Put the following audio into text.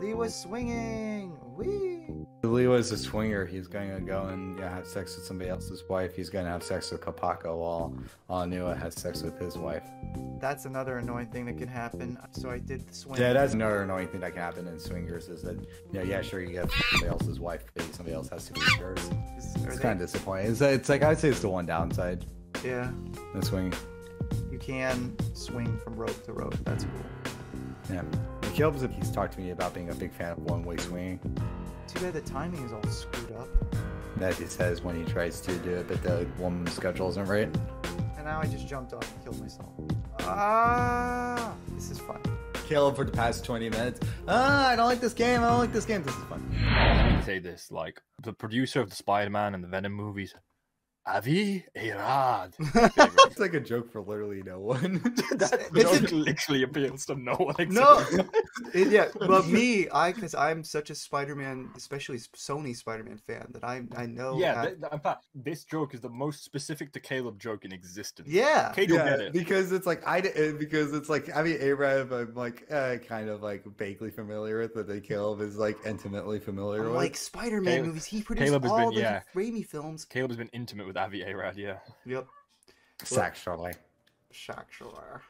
Lewa's swinging. Wee. Lewa's a swinger. He's going to go and yeah, have sex with somebody else's wife. He's going to have sex with Kopaka while Onua has sex with his wife. That's another annoying thing that can happen. So I did the swing. Yeah, that's another annoying thing that can happen in swingers is that, yeah, yeah, sure, you get somebody else's wife, but somebody else has to be yours. It's kind of disappointing. It's, it's like, I'd say it's the one downside Yeah, in swinging. you can swing from rope to rope. That's cool. Yeah. Caleb's he's talked to me about being a big fan of one-way swinging. Too bad the timing is all screwed up. That he says when he tries to do it, but the woman's schedule isn't right. And now I just jumped off and killed myself. Ah, this is fun. Caleb for the past 20 minutes. Ah, I don't like this game. I don't like this game. This is fun. Let me say this: like the producer of the Spider-Man and the Venom movies, Avi Arad. It's like a joke for literally no one. that joke literally appeals to no one. Except No, it- yeah, but me, I because I'm such a Spider-Man, especially Sony Spider-Man fan, that I I know. yeah. that- th- th- in fact, this joke is the most specific to Caleb joke in existence. yeah. Caleb yeah, it. because it's like I uh, because it's like I mean Arab I'm like uh, kind of like vaguely familiar with, but then Caleb is like intimately familiar I'm with. like Spider-Man Caleb- movies. He produced Caleb all been- the yeah. Raimi films. Caleb has been intimate with Avi Arad. Yeah. Yep. Sexually. Shaq Shore.